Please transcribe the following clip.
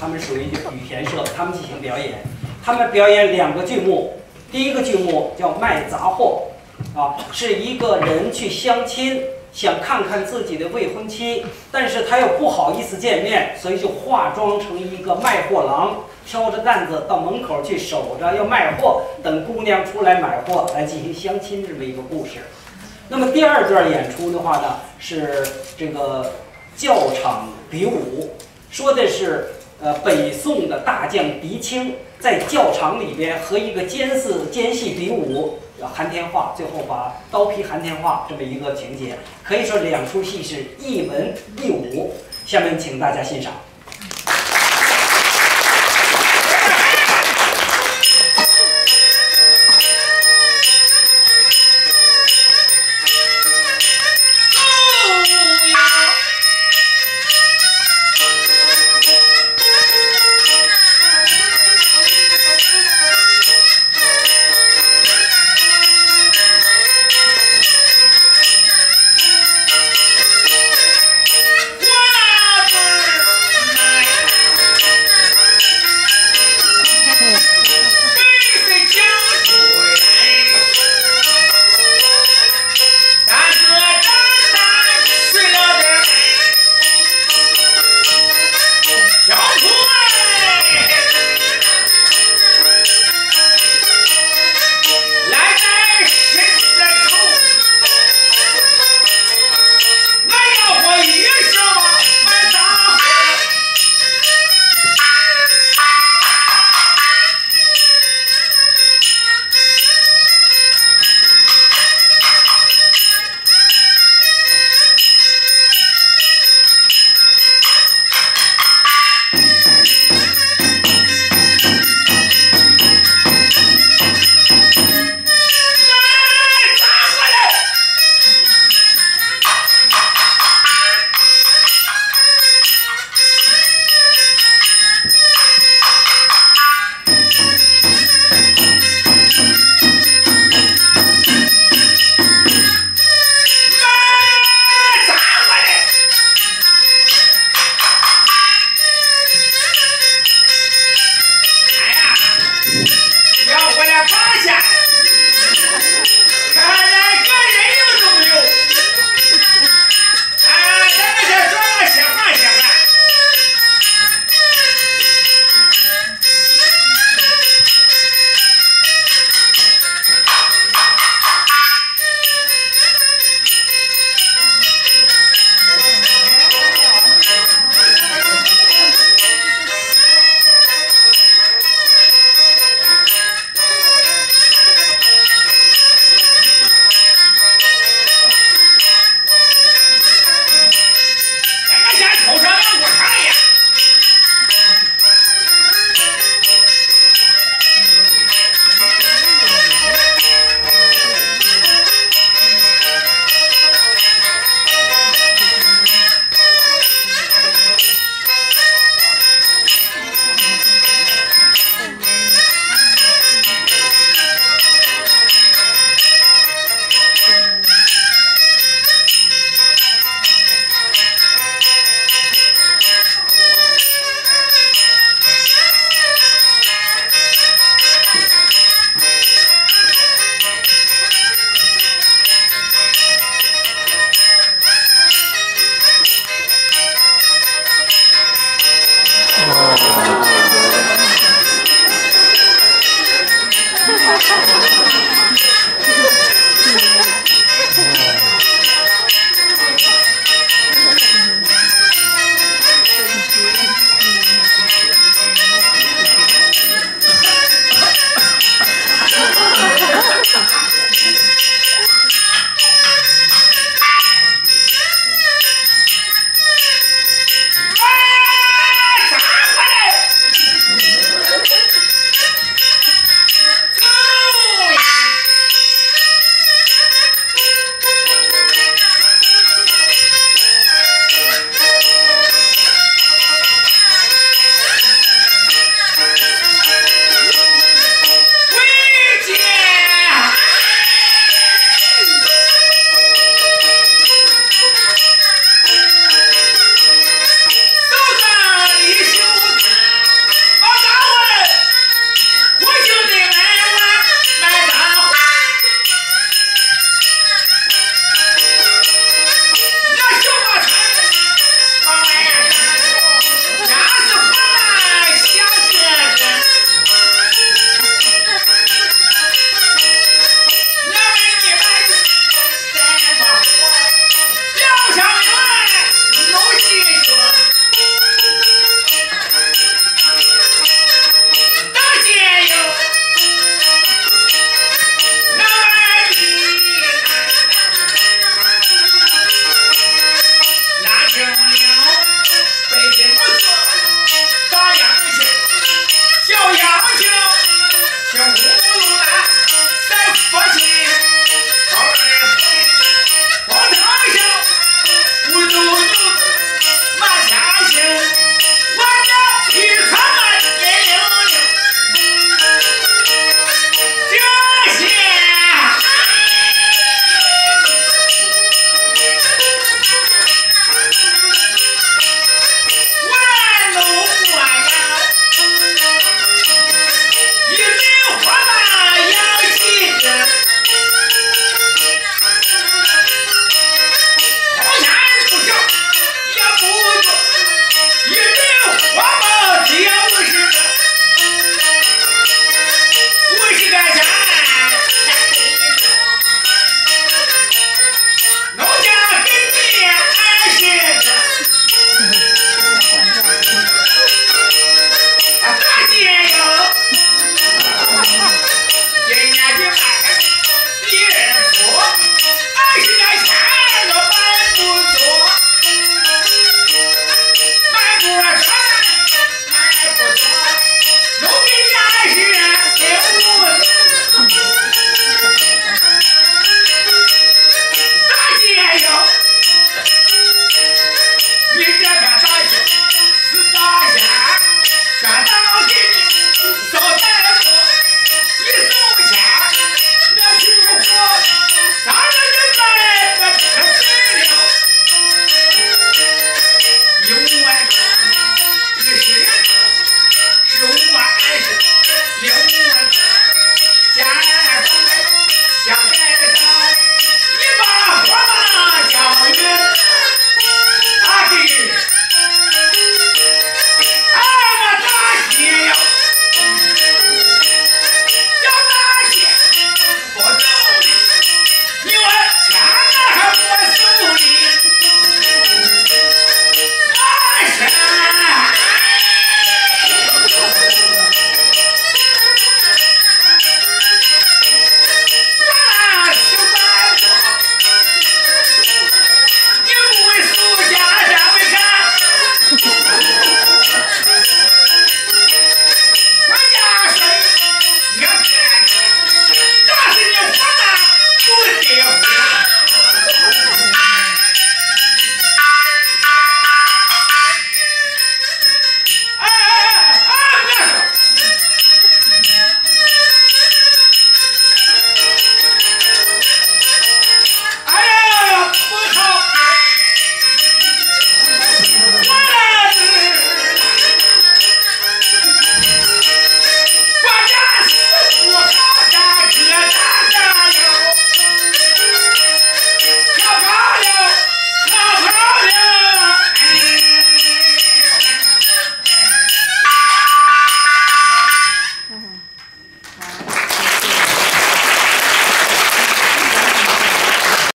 他们属于羽田社，他们进行表演。他们表演两个剧目，第一个剧目叫卖杂货，啊，是一个人去相亲，想看看自己的未婚妻，但是他又不好意思见面，所以就化妆成一个卖货郎，挑着担子到门口去守着要卖货，等姑娘出来买货来进行相亲这么一个故事。那么第二段演出的话呢，是这个教场比武，说的是呃北宋的大将狄青在教场里边和一个奸四奸细比武，韩天化，最后把刀劈韩天化这么一个情节，可以说两出戏是一文一武。下面请大家欣赏。